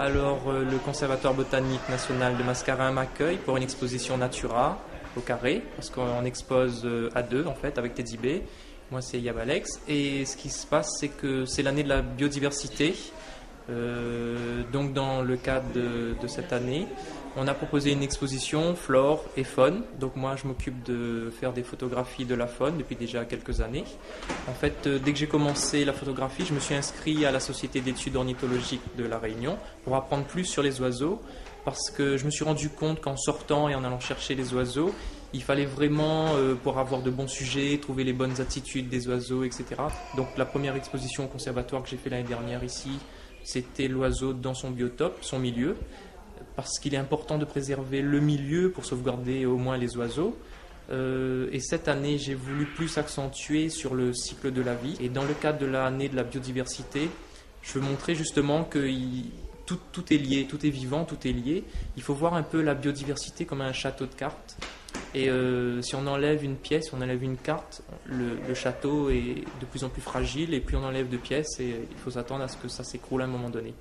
Alors, euh, le Conservatoire botanique national de Mascarin m'accueille pour une exposition Natura au carré, parce qu'on expose euh, à deux en fait avec Teddy B. Moi, c'est Yabalex. Et ce qui se passe, c'est que c'est l'année de la biodiversité. Euh, donc, dans le cadre de, cette année, on a proposé une exposition flore et faune. Donc moi, je m'occupe de faire des photographies de la faune depuis déjà quelques années. En fait, euh, dès que j'ai commencé la photographie, je me suis inscrit à la Société d'études ornithologiques de La Réunion pour apprendre plus sur les oiseaux. Parce que je me suis rendu compte qu'en sortant et en allant chercher les oiseaux, il fallait vraiment, euh, pour avoir de bons sujets, trouver les bonnes attitudes des oiseaux, etc. Donc la première exposition au conservatoire que j'ai fait l'année dernière ici, c'était l'oiseau dans son biotope, son milieu parce qu'il est important de préserver le milieu pour sauvegarder au moins les oiseaux. Euh, et cette année, j'ai voulu plus accentuer sur le cycle de la vie. Et dans le cadre de l'année de la biodiversité, je veux montrer justement que tout, tout, est lié, tout est vivant, tout est lié. Il faut voir un peu la biodiversité comme un château de cartes. Et euh, si on enlève une pièce, on enlève une carte, le, le, château est de plus en plus fragile. Et plus on enlève de pièces, et il faut s'attendre à ce que ça s'écroule à un moment donné.